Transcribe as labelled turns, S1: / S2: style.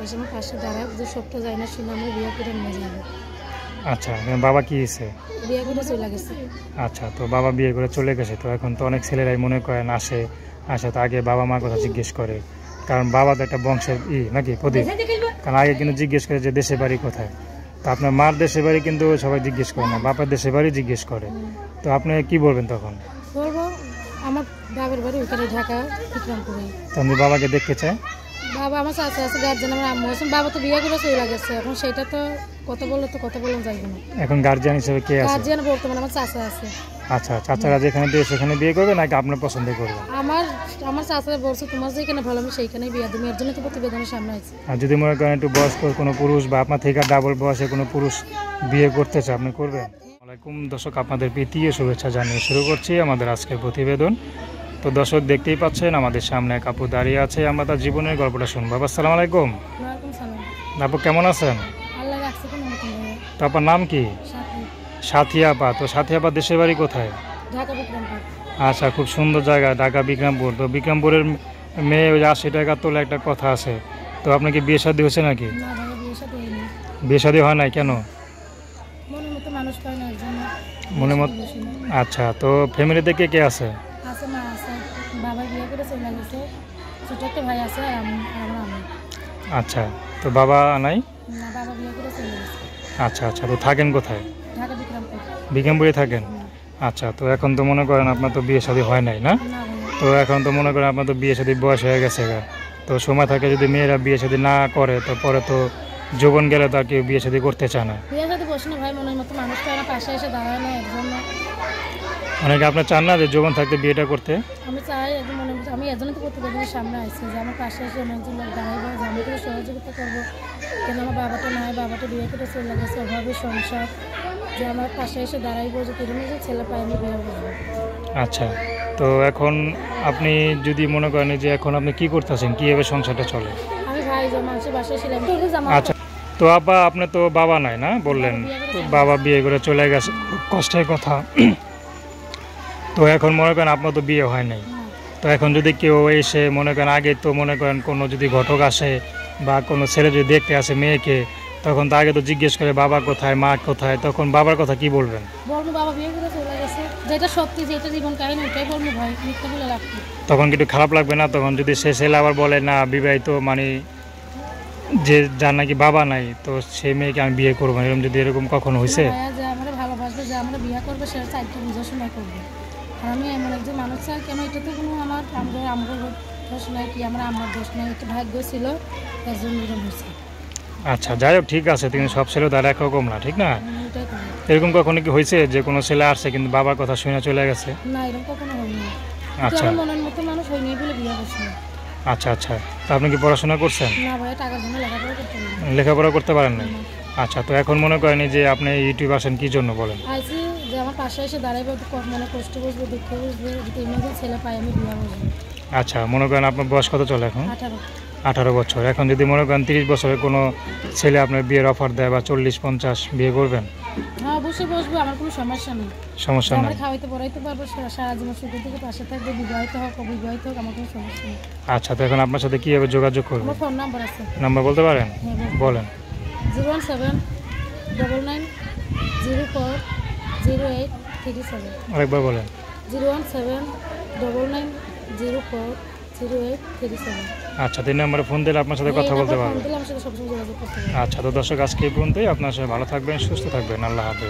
S1: পাশে আমার পাশে দাঁড়ায় যে সবটা যায় না শুনে আমরা বিয়ে করে নিয়ে যাব।
S2: আচ্ছা বাবা কি হয়েছে?
S1: বিয়ে করে চলে গেছে।
S2: আচ্ছা তো বাবা বিয়ে করে চলে গেছে তো এখন তো অনেক ছেলেরাই মনে করেন আসে আসে তো আগে বাবা মার কথা জিজ্ঞেস করে। কারণ বাবা তো একটা বংশের ই নাকি প্রদীপ? কারণ আগে কিন্তু জিজ্ঞেস করে যে দেশের বাড়ি কোথায়? তো আপনার মার দেশের বাড়ি কিন্তু সবাই জিজ্ঞেস করে না বাবার দেশের বাড়ি জিজ্ঞেস করে। তো আপনি কি বলবেন তখন?
S1: বলব আমার বাবার বাড়ি ওইখানে ঢাকা বিক্রমপুরে।
S2: তো আপনি বাবাকে দেখতে চায়
S1: বাবা আমার চাচা আছে গার্জেন আমার আম্মু আছেন বাবা তো বিয়ে করে চলে গেছে এখন সেটা তো কথা বললে তো কথা বললাম যাইবে না।
S2: এখন গার্জিয়ান হিসেবে কে আছে?
S1: গার্জিয়ান বর্তমানে আমার চাচা আছে।
S2: আচ্ছা চাচারা যেখানে বিয়ে সেখানে বিয়ে করবে নাকি আপনার পছন্দ করবে?
S1: আমার আমার চাচা বলছে তোমার যেখানে ভালো আমি সেইখানেই বিয়ে দেবো এর জন্য তো প্রতিবেদনের সামনে আছে।
S2: আর যদি মনে করেন একটু বয়স্ক কোনো পুরুষ বা আপনার থেকে ডাবল বয়সে কোনো পুরুষ বিয়ে করতে চায় আপনি করবেন? ওয়ালাইকুম দর্শক আপনাদের প্রীতি শুভেচ্ছা জানিয়ে শুরু করছি আমাদের আজকের প্রতিবেদন। তো দর্শক দেখতেই পাচ্ছেন আমাদের সামনে এক আপু দাঁড়িয়ে আছে আমরা তার জীবনের গল্পটা শুনব। আপু, আসসালামু আলাইকুম। আপু কেমন আছেন। তো আপনার নাম কি? সাথিয়াপা তো সাথিয়াপা দেশের বাড়ি কোথায়? আচ্ছা খুব সুন্দর জায়গা ঢাকা বিক্রমপুর। তো বিক্রমপুরের মেয়ে ওই আশি টাকা তোলে একটা কথা আছে। তো আপনার কি বিয়ে শাদী হয়েছে নাকি?
S1: বিয়ে
S2: শাদী হয় নাই কেন?
S1: মনের মতো
S2: আচ্ছা তো ফ্যামিলিতে কে কে আছে?
S1: বাবা চলে গেছে। ছোট একটা ভাই আছে আর আমি আমি।
S2: আচ্ছা তো বাবা নাই?
S1: না বাবা বিয়ে করে চলে গেছে।
S2: আচ্ছা আচ্ছা তো থাকেন কোথায়?
S1: ঢাকা বিক্রমপুর।
S2: বিক্রমপুরে থাকেন? আচ্ছা তো এখন তো মনে করেন আপনার তো বিয়ে শাদী হয় নাই না? তো এখন তো মনে করেন আপনার তো বিয়ে শাদী বয়স হয়ে গেছে। তো সময় থাকে যদি মেয়েরা বিয়ে শাদী না করে তো পরে তো যৌবন গেলে তো আর কেউ বিয়ে শাদী করতে চায় না।
S1: বিয়ে সাথে বসে না ভাই মনের মতো মানুষ পায় পাশে এসে দাঁড়ায় না একজন না।
S2: অনেকে আপনার চান না যে যৌবন থাকতে বিয়েটা করতে?
S1: আমি চাই মনে আমি এজন্য তো প্রতিবেদনের সামনে আসছি যে আমার পাশে এসে অন্য একজন লোক দাঁড়াইবো যে আমি করে সহযোগিতা করব। কেন আমার বাবাটা নয় বাবাটা বিয়ে করে চলে গেছে অভাবে সংসার। যে আমার পাশে এসে দাঁড়াইবো যে কীরকম যে ছেলে পাই আমি বিয়ে করব
S2: আচ্ছা তো এখন আপনি যদি মনে করেন যে এখন আপনি কি করতেছেন কীভাবে সংসারটা চলে?
S1: আমি ভাই মানুষের বাসায় ছিলাম তো জামা
S2: আচ্ছা তো আপা আপনি তো বাবা নাই না বললেন। তো বাবা বিয়ে করে চলে গেছে খুব কষ্টের কথা। তো এখন মনে করেন আপনার তো বিয়ে হয় নাই। তো এখন যদি কেউ এসে মনে করেন আগে তো মনে করেন কোনো যদি ঘটক আসে বা কোনো ছেলে যদি দেখতে আসে মেয়েকে তখন তো আগে তো জিজ্ঞেস করে বাবা কোথায় মা কোথায় তখন বাবার কথা কি বলবেন? তখন কিন্তু খারাপ লাগবে না তখন যদি সে ছেলে আবার বলে না বিবাহিত মানে যে যার নাকি বাবা নাই তো সে মেয়েকে আমি বিয়ে করব এরকম যদি এরকম কখনো হয়েছে
S1: ভালোবাসবে যে আমরা বিয়ে করবে সেটা বুঝাশোনা করবে। আর আমি এমন একজন মানুষ চাই কেন এটা তো কোনো আমার আমাদের আমার দোষ নাই কি আমার আমার দোষ নাই এটা ভাগ্য ছিল এর জন্য এরকম হয়েছে।
S2: আচ্ছা যাই হোক ঠিক আছে তিনি সব ছেলে তার একরকম না ঠিক না? এরকম কখনো কি হয়েছে যে কোনো ছেলে আসছে কিন্তু বাবার কথা শুনে চলে গেছে?
S1: না এরকম কখনো হয়নি।
S2: আচ্ছা।
S1: মনের মতো মানুষ হয়নি বলে বিয়ে করছি।
S2: আচ্ছা আচ্ছা। তা আপনি কি পড়াশোনা করছেন?
S1: না ভাই টাকার জন্য লেখাপড়া করতে
S2: লেখাপড়া করতে পারেন না। আচ্ছা তো এখন মনে করেন যে আপনি ইউটিউব আসেন কি জন্য বলেন?
S1: আইসি যে আমার পাশে এসে দাঁড়াইবে একটু মানে কষ্ট বুঝবে দুঃখ বুঝবে যদি এমনি ছেলে পাই আমি বিয়ে বসবো
S2: আচ্ছা মনে করেন আপনার বয়স কত চলে এখন?
S1: আঠারো।
S2: আঠারো বছর। এখন যদি মনে করেন তিরিশ বছরের কোনো ছেলে আপনার বিয়ের অফার দেয় বা চল্লিশ পঞ্চাশ বিয়ে করবেন?
S1: হ্যাঁ অবশ্যই বসবো আমার কোনো সমস্যা নেই।
S2: সমস্যা নেই।
S1: খাওয়াইতে পড়াইতে পারব সারা- জীবন সুখে থেকে পাশে থাকবে বিবাহিত হোক অবিবাহিত হোক আমার কোনো সমস্যা নেই।
S2: আচ্ছা তো এখন আপনার সাথে কীভাবে যোগাযোগ করব?
S1: আমার ফোন নাম্বার আছে।
S2: নাম্বার বলতে পারেন?
S1: হ্যাঁ
S2: বলেন।
S1: Zero one seven double nine zero eight three seven.
S2: আরেকবার বলেন।
S1: Zero one seven double nine zero four zero eight three seven.
S2: আচ্ছা তিন নম্বরে ফোন দিলে আপনার সাথে কথা বলতে পারবেন আচ্ছা তো দর্শক আজকে এই পর্যন্তই। আপনার সাথে ভালো থাকবেন সুস্থ থাকবেন। আল্লাহ হাফেজ।